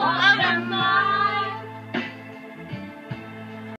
我